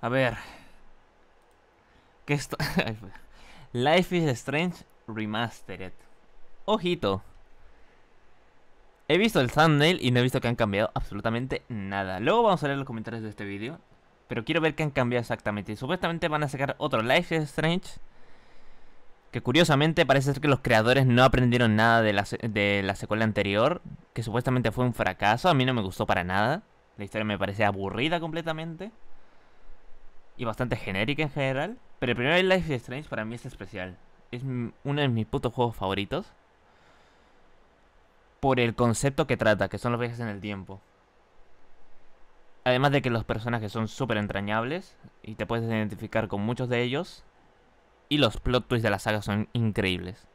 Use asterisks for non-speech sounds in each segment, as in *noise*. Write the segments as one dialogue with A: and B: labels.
A: A ver. ¿Qué esto? *laughs* Life is Strange Remastered. Ojito. He visto el thumbnail y no he visto que han cambiado absolutamente nada. Luego vamos a leer los comentarios de este vídeo. Pero quiero ver qué han cambiado exactamente. Y supuestamente van a sacar otro Life is Strange. Que curiosamente parece ser que los creadores no aprendieron nada de la, de la secuela anterior. Que supuestamente fue un fracaso. A mí no me gustó para nada. La historia me parece aburrida completamente. Y bastante genérica en general. Pero el primer Life is Strange para mí es especial. Es uno de mis putos juegos favoritos. Por el concepto que trata, que son los viajes en el tiempo. Además de que los personajes son súper entrañables y te puedes identificar con muchos de ellos. Y los plot twists de la saga son increíbles.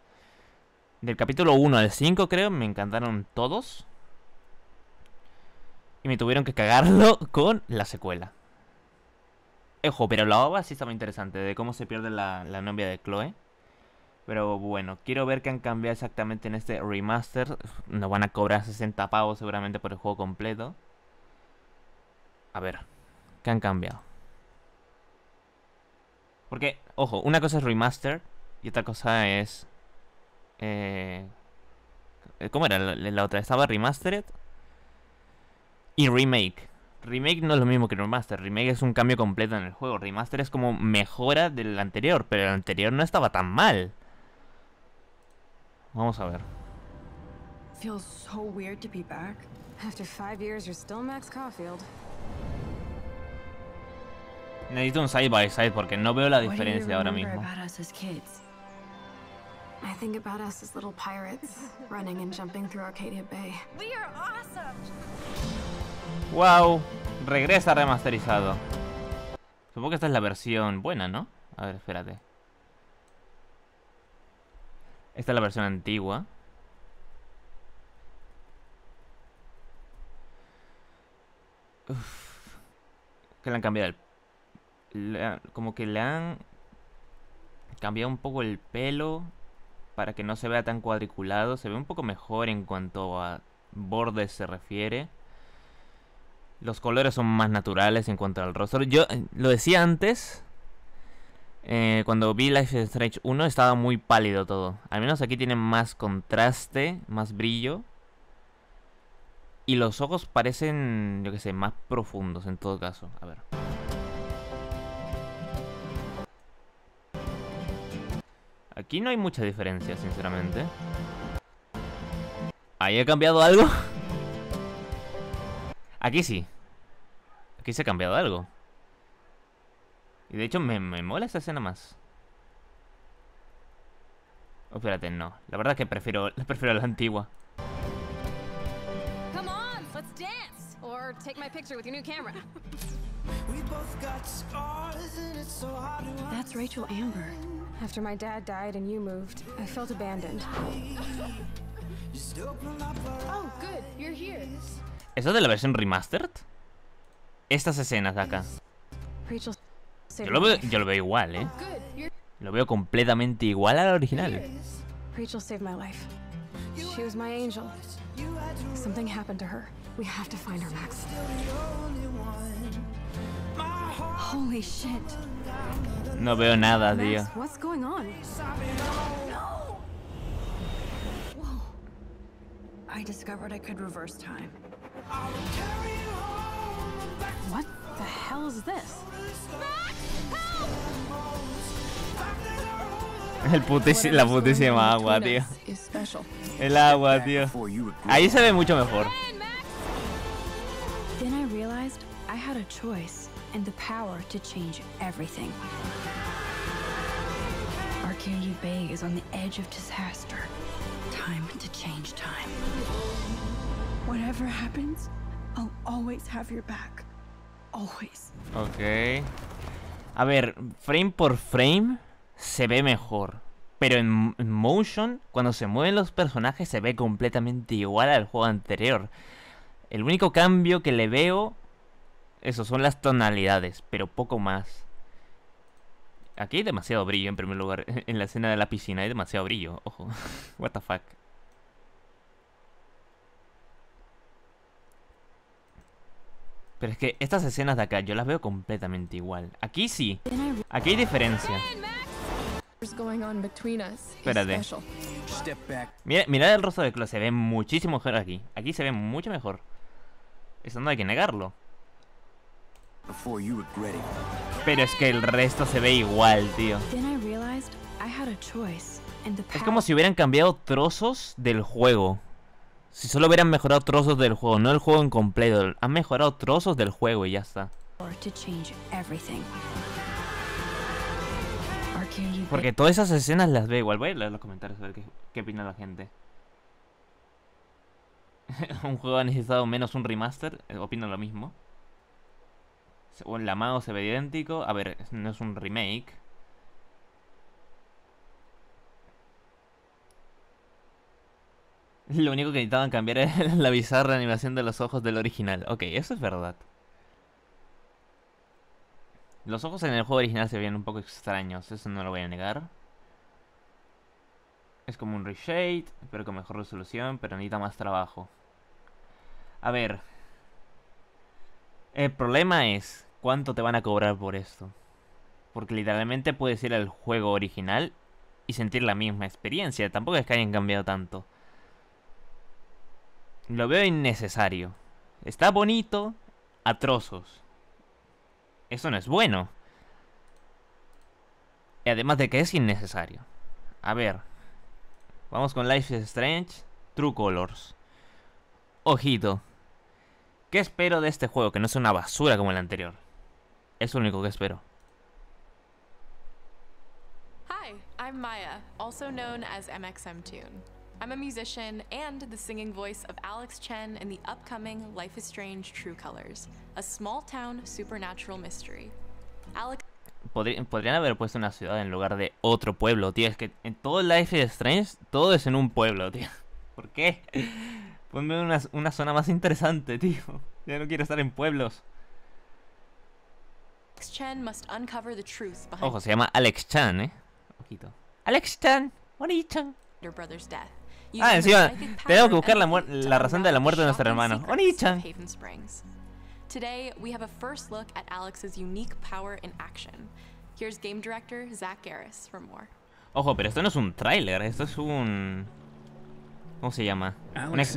A: Del capítulo 1 al 5 creo, me encantaron todos. Y me tuvieron que cagarlo *laughs* con la secuela. Ojo, pero la OVA sí estaba interesante, de cómo se pierde la, novia de Chloe. Pero bueno, quiero ver qué han cambiado exactamente en este remaster. Nos van a cobrar 60 pavos seguramente por el juego completo. A ver, ¿qué han cambiado? Porque, ojo, una cosa es remaster y otra cosa es... Eh, ¿Cómo era la, la otra? ¿Estaba remastered? Y remake. Remake no es lo mismo que remaster. Remake es un cambio completo en el juego. Remaster es como mejora del anterior, pero el anterior no estaba tan mal. Vamos a ver. Feels so weird to be back. After five years, you're still Max Caulfield. Necesito un side by side porque no veo la diferencia ahora mismo. I think about us as little pirates, running and jumping through Arcadia Bay. We are awesome. Wow, regresa remasterizado. Supongo que esta es la versión buena, ¿no? A ver, espérate. Esta es la versión antigua. Uf. Que le han cambiado el... como que le han cambiado un poco el pelo para que no se vea tan cuadriculado. Se ve un poco mejor en cuanto a bordes se refiere. Los colores son más naturales en cuanto al rostro. Yo eh, lo decía antes. Eh, cuando vi Life is Strange 1 estaba muy pálido todo. Al menos aquí tiene más contraste, más brillo. Y los ojos parecen, yo que sé, más profundos en todo caso. A ver. Aquí no hay mucha diferencia, sinceramente. ¿Ahí he cambiado algo? *laughs* Aquí sí. Aquí se ha cambiado algo. Y de hecho me, me mola esta escena más. Oh, espérate, no. La verdad es que prefiero, *laughs* prefiero la antigua. Come on, let's dance. Or take my picture with your new camera. That's Rachel Amber. After my dad died and you moved, I felt abandoned. Oh, good, you're here. ¿Eso de la versión remastered? Estas escenas de acá. Yo lo veo, yo lo veo igual, ¿eh? Lo veo completamente igual al original. Rachel saved my life. She was my angel. Something happened to her. We have to find her, Max. Holy shit. No veo nada, tío. What's going on? No. Whoa. I discovered I could reverse time. What the hell is this? El putis la putísima agua, tío. El agua, tío. Ahí se ve mucho mejor. Then I realized I had a choice and the power to change everything. Arcadia Bay is on the edge of disaster. Time to change time. Whatever happens, I'll always have your back. Ok. A ver, frame por frame se ve mejor. Pero en, motion, cuando se mueven los personajes, se ve completamente igual al juego anterior. El único cambio que le veo, eso son las tonalidades, pero poco más. Aquí hay demasiado brillo en primer lugar. *laughs* En la escena de la piscina hay demasiado brillo, ojo. *laughs* What the fuck. Pero es que estas escenas de acá yo las veo completamente igual. Aquí sí. Aquí hay diferencia. Espérate. Mira, mira el rostro de Chloe, se ve muchísimo mejor aquí. Aquí se ve mucho mejor. Eso no hay que negarlo. Pero es que el resto se ve igual, tío. Es como si hubieran cambiado trozos del juego. Si solo hubieran mejorado trozos del juego, no el juego en completo. Han mejorado trozos del juego y ya está. Porque todas esas escenas las veo igual. Voy a leer los comentarios a ver qué, qué opina la gente. *laughs* un juego ha necesitado menos un remaster. Eh, opino lo mismo. La mano se ve idéntico. A ver, no es un remake. Lo único que necesitaban cambiar era *laughs* la bizarra animación de los ojos del original. Ok, eso es verdad. Los ojos en el juego original se veían un poco extraños, eso no lo voy a negar. Es como un reshade, pero con mejor resolución, pero necesita más trabajo. A ver. El problema es, ¿cuánto te van a cobrar por esto? Porque literalmente puedes ir al juego original y sentir la misma experiencia. Tampoco es que hayan cambiado tanto. Lo veo innecesario. Está bonito a trozos. Eso no es bueno. Y además de que es innecesario. A ver. Vamos con Life is Strange. True Colors. Ojito. ¿Qué espero de este juego? Que no sea una basura como el anterior. Es lo único que espero.
B: Hi, I'm Maya, also known as MXM Tune. I'm a musician and the singing voice of Alex Chen in the upcoming Life is Strange True Colors, a small town supernatural mystery. Alex
A: podrían haber puesto una ciudad en lugar de otro pueblo, tío. Es que en todo Life is Strange todo es en un pueblo, tío. *laughs* ¿Por qué? Ponme una, una zona más interesante, tío. Ya no quiero estar en pueblos.
B: Chen must uncover the truth behind
A: Ojo, se llama Alex Chan, eh. Ojito. Alex Chan, Oni-chan.
B: Your brother's death.
A: Ah, encima, tengo que buscar la, la razón de la muerte de nuestro hermano. Oni-chan.
B: Today, we have a first look at Alex's unique power in action. Here's game director Zach Garris for more.
A: Ojo, pero esto no es un tráiler, esto es un ¿Cómo se llama? Una ex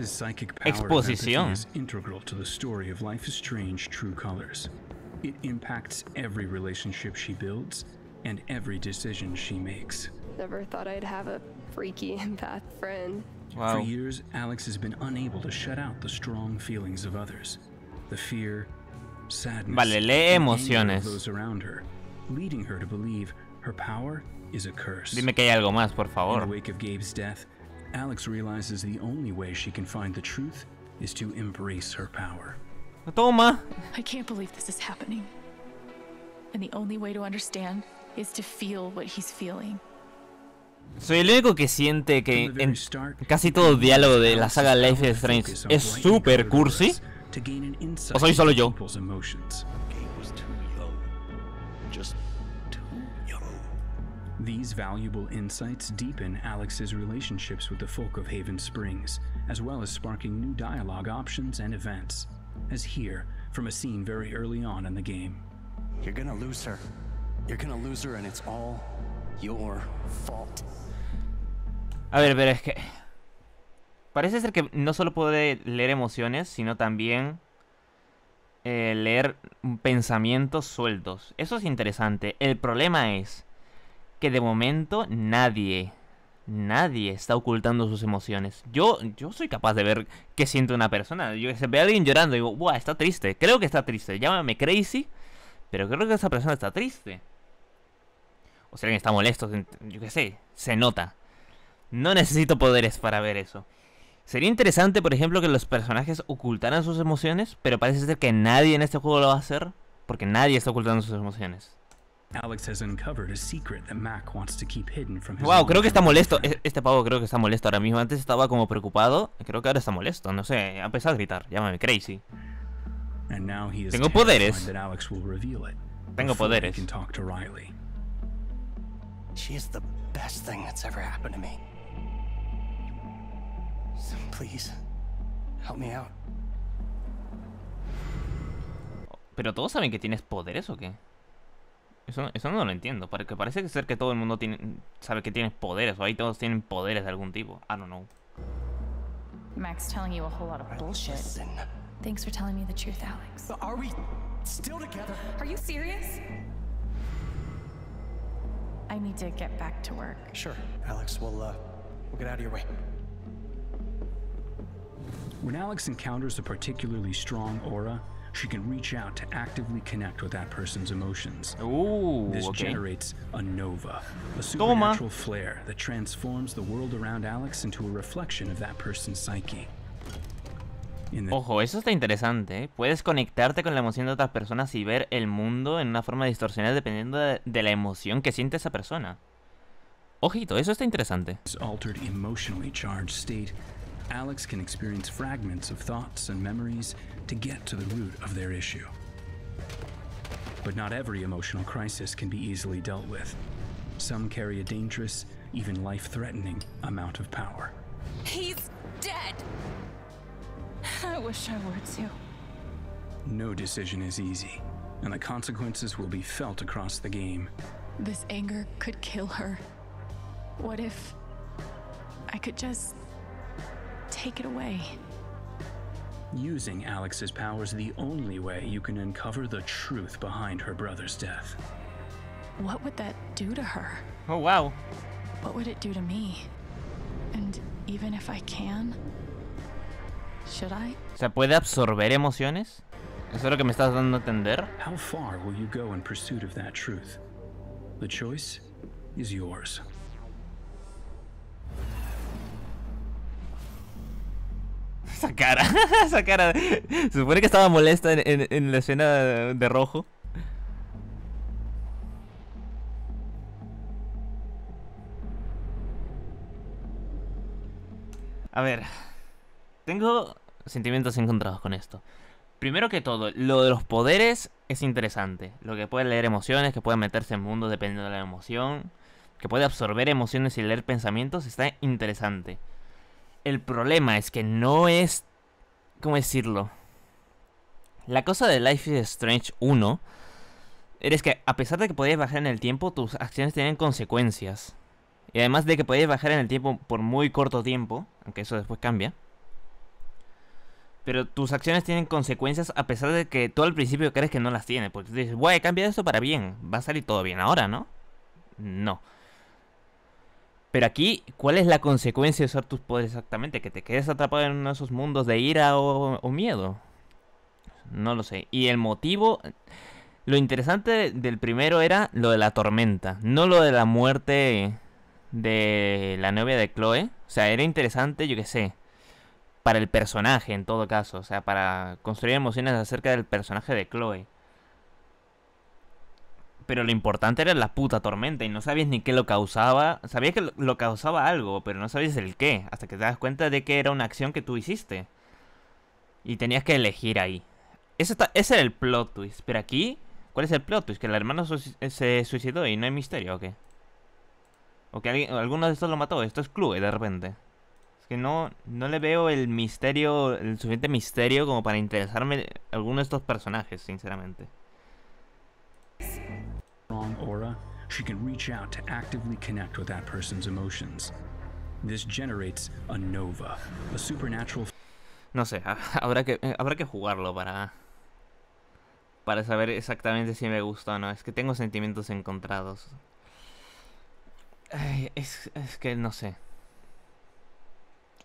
A: exposición.
C: is integral to the story of Life is Strange True Colors. It impacts every relationship she builds and every decision she makes.
D: Never thought I'd have a freaky *laughs* empath friend.
C: Wow. For years, Alex has been unable to shut out the strong feelings of others. The fear, sadness,
A: vale, lee emociones.
C: of those around her, leading her to believe her power is a curse.
A: Dime que hay algo más, por favor.
C: In the wake of Gabe's death, Alex realizes the only way she can find the truth is to embrace her power.
A: Toma.
E: I can't believe this is happening. And the only way to understand is to feel what he's feeling.
A: Soy el único que siente que en casi todo el diálogo de la saga Life is Strange es super cursi. ¿O soy solo yo?
C: These valuable insights deepen Alex's relationships with the folk of Haven Springs, as well as sparking new dialogue options and events, as here from a scene very early on in the game.
F: You're gonna lose her. You're gonna lose her and it's all your fault.
A: A ver, pero es que... Parece ser que no solo puede leer emociones, sino también eh, leer pensamientos sueltos. Eso es interesante. El problema es que de momento nadie, nadie está ocultando sus emociones. Yo, yo soy capaz de ver qué siente una persona. Yo se ve a alguien llorando y digo, ¡buah! Está triste. Creo que está triste. Llámame crazy, pero creo que esa persona está triste. O sea, alguien está molesto, yo qué sé, se nota. No necesito poderes para ver eso. Sería interesante, por ejemplo, que los personajes ocultaran sus emociones, pero parece ser que nadie en este juego lo va a hacer, porque nadie está ocultando sus emociones.
C: Alex has uncovered a secret that Mac wants to keep hidden from his
A: Wow, creo que está molesto. E-, este pavo creo que está molesto ahora mismo. Antes estaba como preocupado. Creo que ahora está molesto. No sé, ha empezado a gritar. Llámame crazy. Tengo poderes. Tengo poderes.
F: She is the best thing that's ever happened to me. So please, help me out.
A: ¿Pero todos saben que tienes poderes o qué? Eso, eso no lo entiendo. Porque parece ser que todo el mundo tiene, sabe que tienes poderes. O ahí todos tienen poderes de algún tipo. I don't know.
E: Max telling you a whole lot of bullshit.
F: Listen.
E: Thanks for telling me the truth, Alex.
F: Are we still together?
E: Are you serious? I need to get back to work.
F: Sure, Alex. We'll uh, we'll get out of your way.
C: When Alex encounters a particularly strong aura, she can reach out to actively connect with that person's emotions.
A: Uh,
C: This
A: ok.
C: generates a nova, a
A: Toma.
C: supernatural flare that transforms the world around Alex into a reflection of that person's psyche.
A: Ojo, eso está interesante. ¿eh? Puedes conectarte con la emoción de otras personas y ver el mundo en una forma distorsionada dependiendo de, de la emoción que siente esa persona. Ojito, eso está interesante.
C: Altered emotionally charged state, Alex can experience fragments of thoughts and memories to get to the root of their issue. But not every emotional crisis can be easily dealt with. Some carry a dangerous, even life threatening amount of power.
E: He's dead! *laughs* I wish I were too.
C: No decision is easy, and the consequences will be felt across the game.
E: This anger could kill her. What if I could just take it away?
C: Using Alex's powers is the only way you can uncover the truth behind her brother's death.
E: What would that do to her?
A: Oh, wow.
E: What would it do to me? And even if I can, should I?
A: O sea, ¿puede absorber emociones? ¿Eso es lo que me estás dando a entender?
C: How far will you go in pursuit of that truth? The choice is yours. *laughs*
A: Esa cara, *laughs* esa cara. Se supone que estaba molesta en, en- en la escena de, de rojo. A ver, tengo sentimientos encontrados con esto. Primero que todo, lo de los poderes es interesante. Lo que puede leer emociones, que puede meterse en mundos dependiendo de la emoción, que puede absorber emociones y leer pensamientos, está interesante. El problema es que no es... ¿Cómo decirlo? La cosa de Life is Strange 1 es que a pesar de que podías bajar en el tiempo, tus acciones tienen consecuencias. Y además de que podías bajar en el tiempo por muy corto tiempo, aunque eso después cambia. Pero tus acciones tienen consecuencias a pesar de que tú al principio crees que no las tiene. Porque dices, voy a cambiar esto para bien. Va a salir todo bien ahora, ¿no? No. Pero aquí, ¿cuál es la consecuencia de usar tus poderes exactamente? ¿Que te quedes atrapado en uno de esos mundos de ira o, o miedo? No lo sé. Y el motivo... Lo interesante del primero era lo de la tormenta, no lo de la muerte de la novia de Chloe. O sea, era interesante, yo qué sé, para el personaje en todo caso. O sea, para construir emociones acerca del personaje de Chloe. Pero lo importante era la puta tormenta y no sabías ni qué lo causaba. Sabías que lo, causaba algo, pero no sabías el qué. Hasta que te das cuenta de que era una acción que tú hiciste. Y tenías que elegir ahí. Ese, está- ese era el plot twist. Pero aquí, ¿cuál es el plot twist? ¿Que el hermano se suicidó y no hay misterio o qué? ¿O que alguien, alguno de estos lo mató? Esto es Clue de repente. Es que no, no le veo el misterio, el suficiente misterio como para interesarme alguno de estos personajes, sinceramente.
C: Strong aura, she can reach out to actively connect with that person's emotions. This generates a nova, a supernatural
A: No sé, ha- *laughs* habrá que, eh, habrá que jugarlo para. Para saber exactamente si me gusta o no. Es que tengo sentimientos encontrados. Ay, es, es que no sé.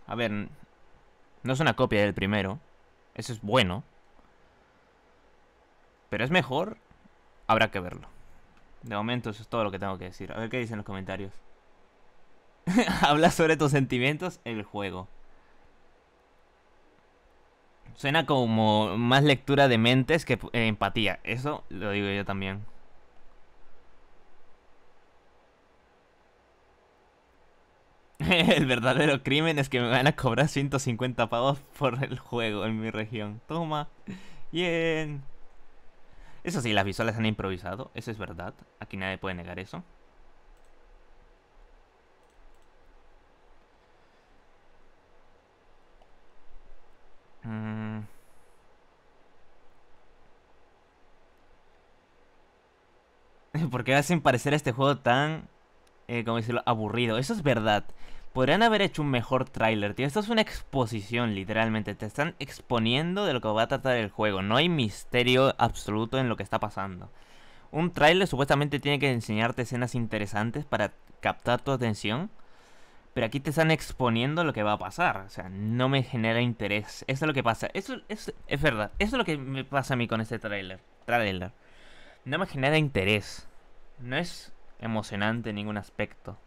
A: A ver, no es una copia del primero. Eso es bueno. Pero es mejor. Habrá que verlo. De momento eso es todo lo que tengo que decir. A ver qué dicen los comentarios. *laughs* Habla sobre tus sentimientos el juego. Suena como más lectura de mentes que eh, empatía. Eso lo digo yo también. *laughs* el verdadero crimen es que me van a cobrar 150 pavos por el juego en mi región. Toma. Bien. Eso sí, las visuales han improvisado. Eso es verdad. Aquí nadie puede negar eso. Mm. *laughs* ¿Por qué hacen parecer este juego tan, eh, como decirlo, aburrido? Eso es verdad. Podrían haber hecho un mejor tráiler, tío. Esto es una exposición, literalmente. Te están exponiendo de lo que va a tratar el juego. No hay misterio absoluto en lo que está pasando. Un tráiler supuestamente tiene que enseñarte escenas interesantes para captar tu atención. Pero aquí te están exponiendo lo que va a pasar. O sea, no me genera interés. Eso es lo que pasa. Eso, es verdad. Eso es lo que me pasa a mí con este tráiler. Tráiler. No me genera interés. No es emocionante en ningún aspecto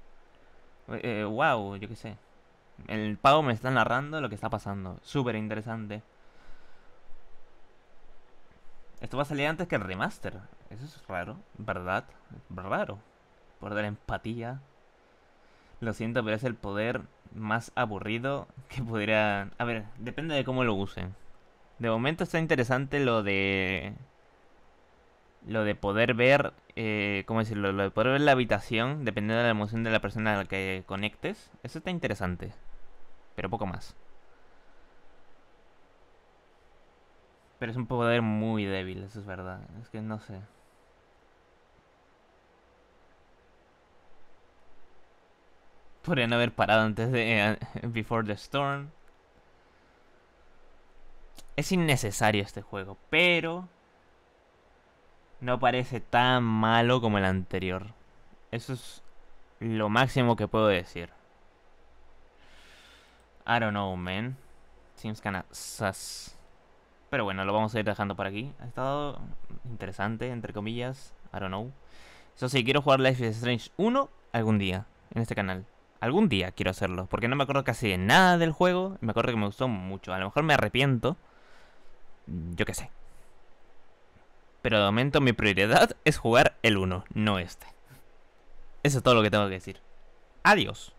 A: eh, wow, yo qué sé. El pago me está narrando lo que está pasando. Súper interesante. Esto va a salir antes que el remaster. Eso es raro, ¿verdad? Raro. Por dar empatía. Lo siento, pero es el poder más aburrido que pudiera... A ver, depende de cómo lo usen. De momento está interesante lo de lo de poder ver, eh, ¿cómo decirlo? Lo de poder ver la habitación, dependiendo de la emoción de la persona a la que conectes. Eso está interesante. Pero poco más. Pero es un poder muy débil, eso es verdad. Es que no sé. Podrían haber parado antes de eh, Before the Storm. Es innecesario este juego, pero no parece tan malo como el anterior. Eso es lo máximo que puedo decir. I don't know, man. Seems kinda sus. Pero bueno, lo vamos a ir dejando por aquí. Ha estado interesante, entre comillas. I don't know. Eso sí, quiero jugar Life is Strange 1 algún día en este canal. Algún día quiero hacerlo, porque no me acuerdo casi de nada del juego. Me acuerdo que me gustó mucho. A lo mejor me arrepiento. Yo qué sé. Pero de momento mi prioridad es jugar el 1, no este. Eso es todo lo que tengo que decir. Adiós.